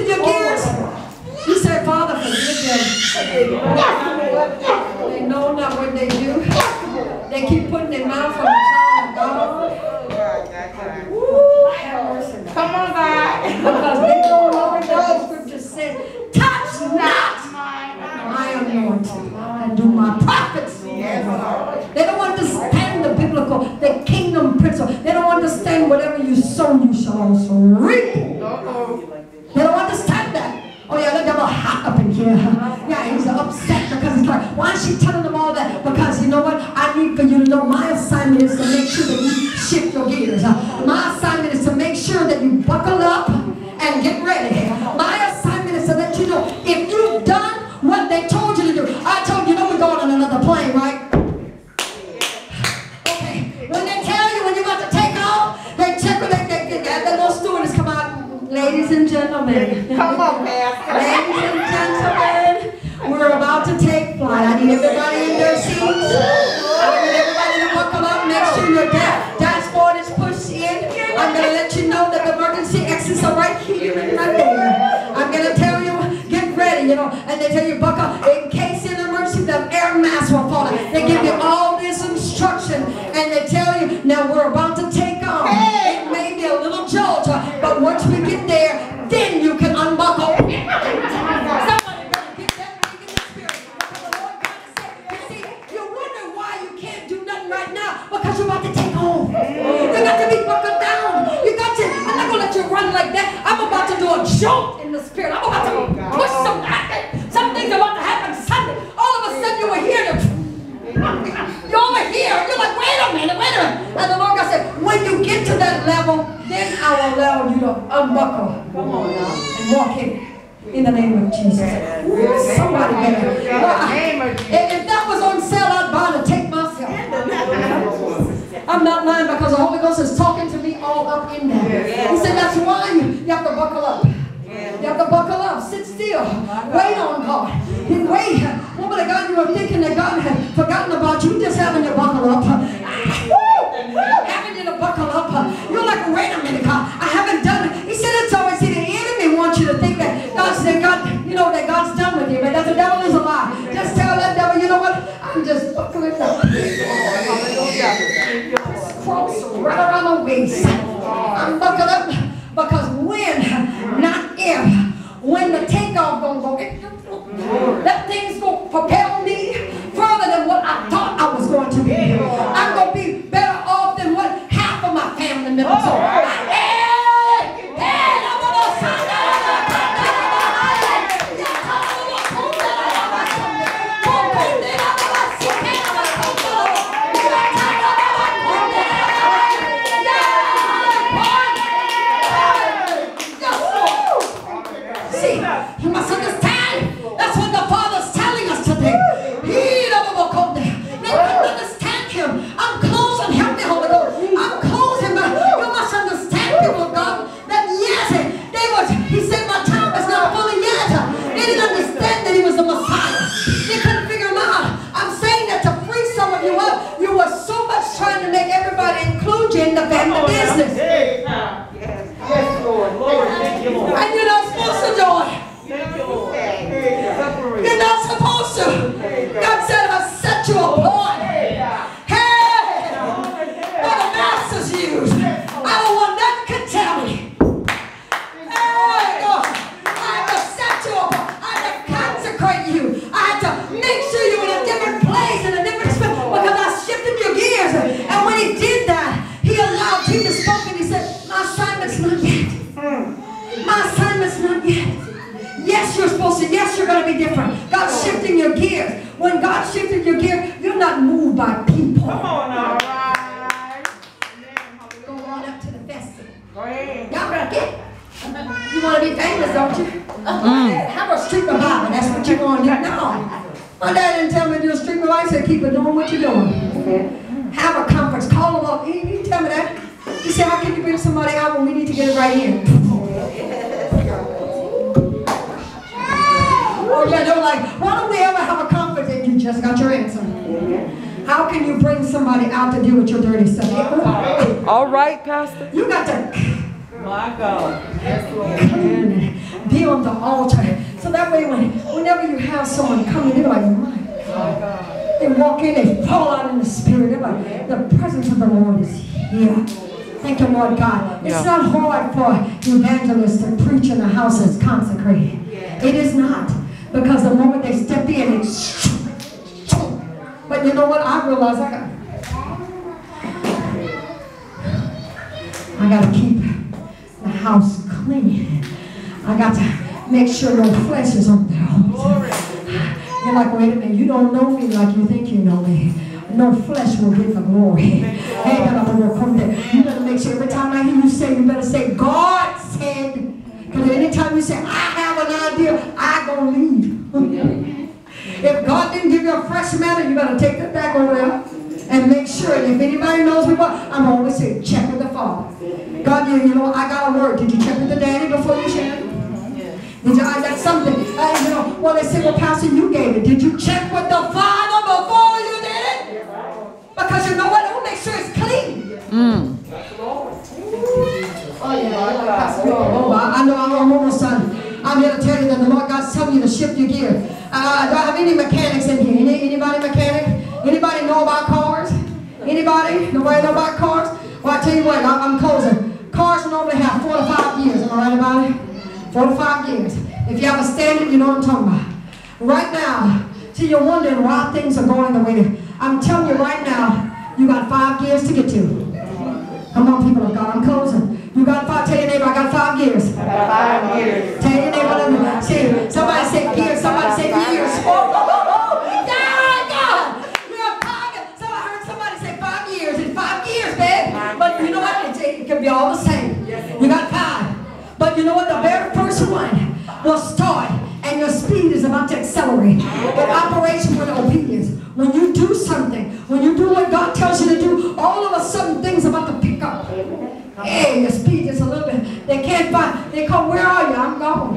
shifting your gears? You say, Father, forgive them. They know not what they do. They keep putting their mouth on the child of God. Woo, have mercy. Come on, God. Because they don't know what the scripture says. Touch not my anointing and do my prophets. They don't understand the biblical, the kingdom principle. They don't understand whatever you sow, you shall also reap. They don't understand that. Oh yeah, the devil hot up in here. Yeah, he's upset because he's like, why is she telling them all that? Because you know what? I need for you to know my assignment is to make sure that you shift your gears. My assignment is to make sure that you buckle up Ladies and gentlemen. Come on, Pastor. Ladies and gentlemen, we're about to take flight. I need everybody in their seats. I need everybody to buckle up. Make sure your da- dashboard is pushed in. I'm going to let you know that the emergency exits are right here and right there. I'm going to tell you, get ready, you know, and they tell you buckle in case in emergency the air mask will fall. out. They give you all this instruction and they tell you, now we're about to take off. It may be a little jolt, but once we you to unbuckle Come on now. and walk in. In the name of Jesus. Somebody better. Well, if, that was on sale, I'd buy to take myself. I'm not lying because the Holy Ghost is talking to me all up in there. He said, that's why you, have to buckle up. You have to buckle up, sit still, wait on God. And wait. Woman of God, you were thinking that God had forgotten about you, just having to buckle up. Having you to buckle up. My you want to do. No. My dad didn't tell me to do a street revival. He said, keep it doing what you're doing. Have a conference. Call them up. He, he didn't tell me that. He said, how can you bring somebody out when we need to get it right in? Oh, yeah, they're like, why don't we ever have a conference? And you just got your answer. How can you bring somebody out to deal with your dirty stuff? All right, Pastor. You got to My God. Yes, Lord. deal the altar. So that way, when, whenever you have someone coming, they're like, my God. They walk in, they fall out in the spirit. They're like, the presence of the Lord is here. Thank you, Lord God. It's Yeah. not hard for evangelists to preach in a house that's consecrated. It is not. Because the moment they step in, it's. But you know what? I realize I got. I got to keep house clean. I got to make sure no flesh is on there. You're like, wait a minute, you don't know me like you think you know me. No flesh will get the glory. I'm gonna come there. You better make sure every time I hear you say, you better say, God said. Because anytime you say, I have an idea, I gonna leave. if God didn't give you a fresh manna, you better take that back over there and make sure. And if anybody knows me, what I'm always saying, check with the Father. God, you, you know, I got a word. Did you check with the daddy before you shared? Did you, I got something. Uh, you know, well, they say, well, Pastor, you gave it. Did you check with the Father before you did it? Because you know what? It will make sure it's clean. Mm. Oh, yeah. I like Pastor Lord. Oh, I I know I'm I'm almost done. I'm here to tell you that the Lord God's telling you to shift your gear. Uh, do I have any mechanics in here? Any, anybody mechanic? Anybody know about cars? Anybody? Nobody know about cars? Well, I tell you what, I, I'm closing. Cars normally have four to five years. Am I right about it? Four to five years. If you have a standard, you know what I'm talking about. Right now, see, you're wondering why things are going the way they I'm telling you right now, you got five years to get to. Come on, people of God, I'm closing. You got five, tell your neighbor, I got five years. Five years. Tell your neighbor, see. Somebody say gears, somebody be all the same. You got five. But you know what? The very first one will start and your speed is about to accelerate. In operation with obedience. When you do something, when you do what God tells you to do, all of a sudden things about to pick up. Hey, your speed is a little bit. They can't find. They come. Where are you? I'm gone.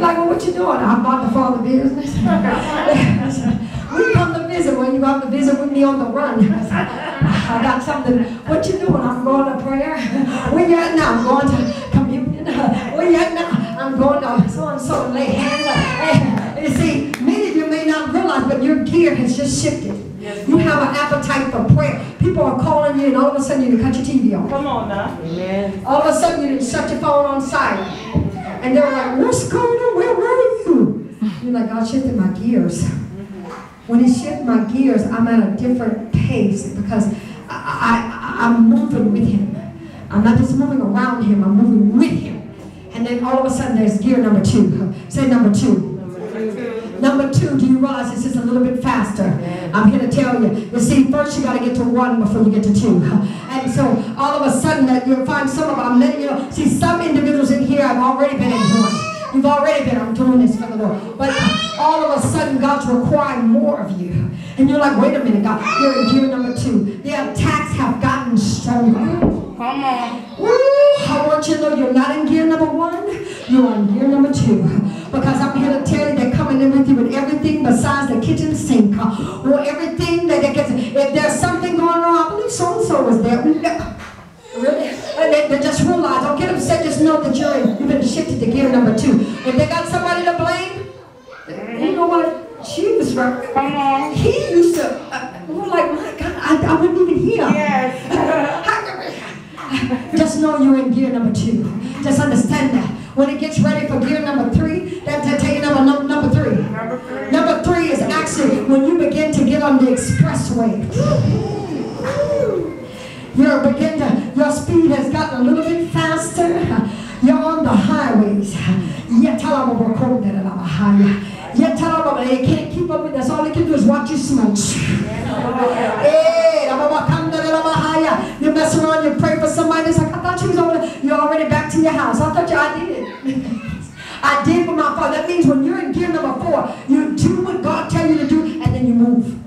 Like, well, what you doing? I'm about to follow business. we come you come to visit with me on the run, I got something. What you doing? I'm going to prayer. Where you at now? I'm going to communion. Where you at now? I'm going to so and so and lay hands. on- Hey, you see, many of you may not realize, but your gear has just shifted. Yes. You have an appetite for prayer. People are calling you, and all of a sudden you cut your TV off. Come on now. Amen. All of a sudden you didn't shut your phone on silent. And they're like, what's going on? Where were you? You're like, God shifted my gears. When he shifted my gears, I'm at a different pace because I, I, I'm moving with him. I'm not just moving around him, I'm moving with him. And then all of a sudden there's gear number two. Say number two. Number two, do you realize this is a little bit faster? I'm here to tell you. You see, first you got to get to one before you get to two. And so all of a sudden that you'll find some of them, I'm letting you know, see some individuals in here have already been in one. You've already been, I'm doing this for the Lord. But all of a sudden God's requiring more of you. And you're like, wait a minute, God, you're in gear number two. The attacks have gotten stronger. Come on. Woo! I want you to know you're not in gear number one, you're in gear number two. Because I'm here to tell you they're coming in with you with everything besides the kitchen sink. Or everything that they get. If there's something going on, I believe so and so was there. Really? They, they just realize, don't get upset, just know that you're in, you've been shifted to gear number two. If they got somebody to blame, you know what? She was right. He used to, uh, we're like, my God, I, I wouldn't even hear. Yes. Just know you're in gear number two. Just understand that. When it gets ready for gear number three, that that take number number, number three. Number three. Number three is actually when you begin to get on the expressway. You're begin to, your speed has gotten a little bit faster. You're on the highways. They can't keep up with us. All they can do is watch you smoke. Hey, you mess around, you pray for somebody. It's like, I thought you was over there. You're already back to your house. I thought you, I did. I did for my father. That means when you're in gear number four, you do what God tell you to do, and then you move.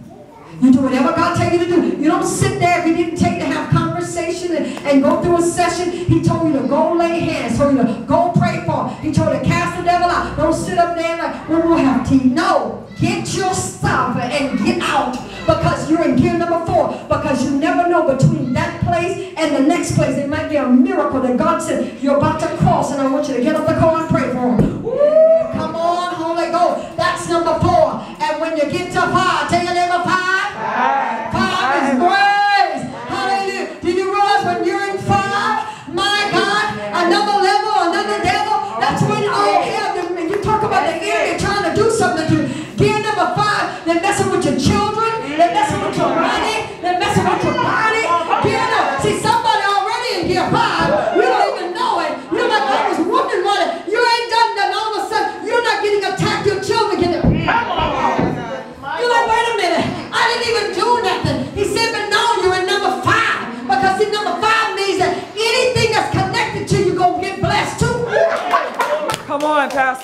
You do whatever God tell you to do. You don't sit there if he didn't take to have conversation and, and go through a session. He told you to go lay hands, told you to go pray for him. He told you to cast the devil out. Don't sit up there like, well, we'll have tea. No. Get your stuff and get out because you're in gear number four. Because you never know between that place and the next place. It might be a miracle that God said, you're about to cross and I want you to get up the car and pray for him. Come on, Holy Ghost. That's number four. And when you get to five,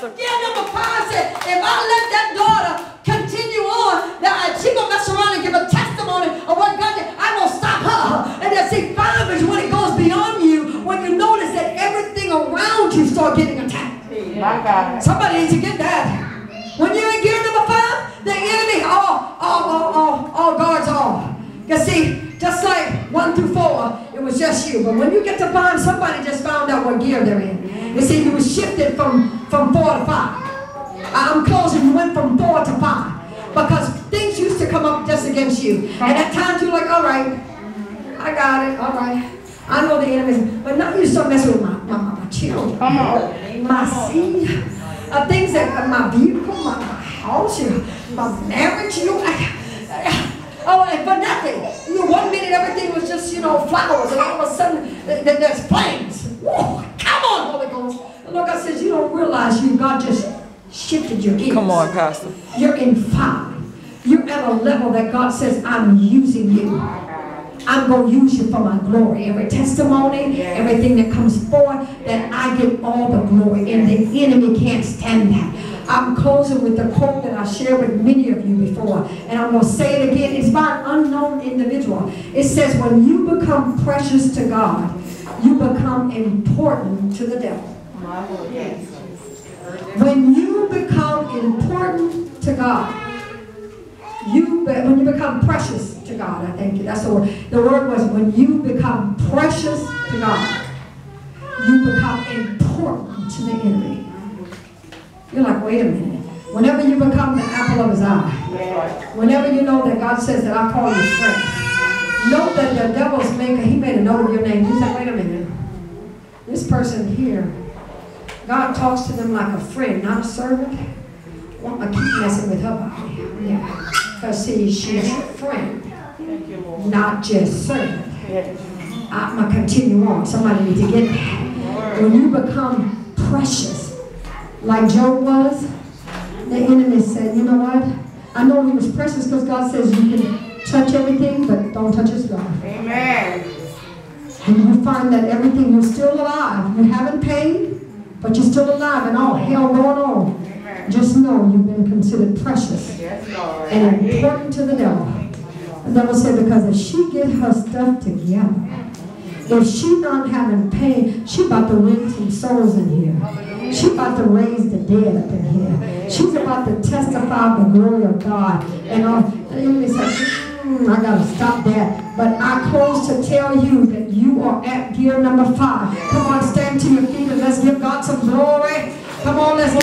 on, Pastor. Gear number five said, if I let that daughter continue on, that she gonna mess around and give a testimony of what God did, I'm gonna stop her. And then see, five is when it goes beyond you, when you notice that everything around you start getting attacked. My God. Somebody needs to get that. When you're in gear number five, the enemy, all, all, all, all, all guards off. You see, just like one through four, it was just you. But when you get to five, somebody just found out what gear they're in. You see, you was shifted from, from four to five. I'm closing, you went from four to five. Because things used to come up just against you. And at times you're like, all right, I got it, all right. I know the enemy, but now you start messing with my, my, my children Come on. my seed, uh, things that uh, my vehicle, my, my house, you my marriage, you know, I- oh, for nothing. You know, one minute everything was just, you know, flowers, and all of a sudden th- th- there's flames. Come on, Holy Ghost. And Lord God says, you don't realize you, God just shifted your gears. Come on, Pastor. You're in five. You're at a level that God says, I'm using you. I'm going to use you for my glory. Every testimony, everything that comes forth, that I get all the glory. And the enemy can't stand that. I'm closing with the quote that I shared with many of you before. And I'm going to say it again. It's by an unknown individual. It says, when you become precious to God, you become important to the devil. Yes. When you become important to God, you when you become precious to God, I think that's the word. The word was when you become precious to God, you become important to the enemy. You're like, wait a minute. Whenever you become the apple of his eye, whenever you know that God says that I call you friend, know that the devil's maker, he made a note of your name. He's like, wait a minute. This person here, God talks to them like a friend, not a servant. Well, I keep messing with her body. Yeah. Because see, she's a friend, not just servant. I'm going to continue on. Somebody need to get that. When you become precious, like Job was, the enemy said, you know what? I know he was precious because God says you can touch everything, but don't touch his God. Amen. And you find that everything, you're still alive. You haven't paid, but you're still alive and all hell going on. Amen. Just know you've been considered precious Yes, and important to the devil. The devil said, because if she get her stuff together, if she not having pain, she about to win some souls in here. She about to raise the dead up in here. She's about to testify the glory of God. And uh, the enemy said, "Mm, I gotta stop that. But I close to tell you that you are at gear number five. Come on, stand to your feet and let's give God some glory. Come on, let's